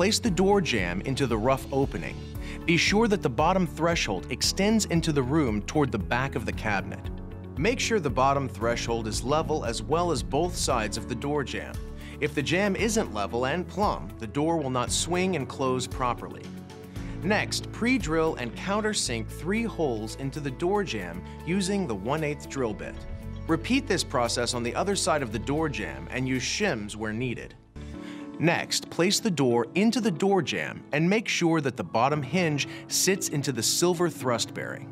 place the door jamb into the rough opening. Be sure that the bottom threshold extends into the room toward the back of the cabinet. Make sure the bottom threshold is level as well as both sides of the door jamb. If the jamb isn't level and plumb, the door will not swing and close properly. Next, pre-drill and countersink three holes into the door jamb using the 1 8 drill bit. Repeat this process on the other side of the door jamb and use shims where needed. Next, place the door into the door jamb and make sure that the bottom hinge sits into the silver thrust bearing.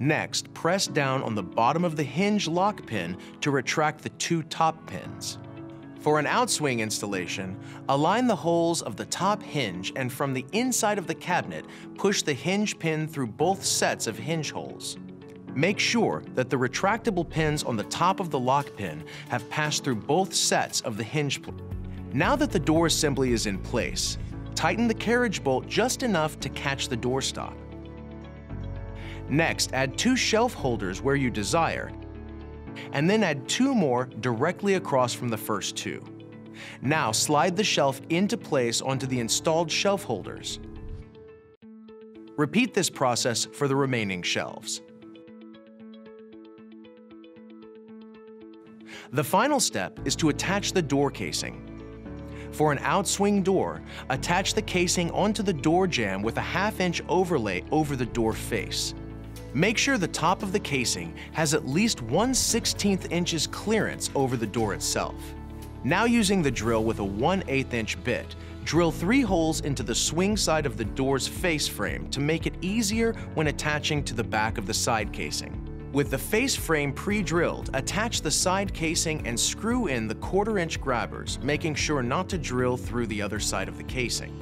Next, press down on the bottom of the hinge lock pin to retract the two top pins. For an outswing installation, align the holes of the top hinge and from the inside of the cabinet, push the hinge pin through both sets of hinge holes. Make sure that the retractable pins on the top of the lock pin have passed through both sets of the hinge now that the door assembly is in place, tighten the carriage bolt just enough to catch the doorstop. Next, add two shelf holders where you desire, and then add two more directly across from the first two. Now slide the shelf into place onto the installed shelf holders. Repeat this process for the remaining shelves. The final step is to attach the door casing. For an outswing door, attach the casing onto the door jamb with a half-inch overlay over the door face. Make sure the top of the casing has at least 1 16th inches clearance over the door itself. Now using the drill with a 1 8 inch bit, drill three holes into the swing side of the door's face frame to make it easier when attaching to the back of the side casing. With the face frame pre-drilled, attach the side casing and screw in the quarter-inch grabbers, making sure not to drill through the other side of the casing.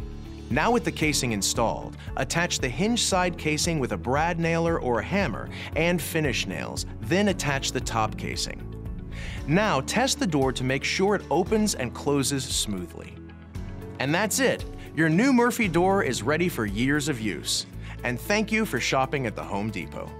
Now with the casing installed, attach the hinge side casing with a brad nailer or a hammer and finish nails, then attach the top casing. Now test the door to make sure it opens and closes smoothly. And that's it! Your new Murphy door is ready for years of use. And thank you for shopping at the Home Depot.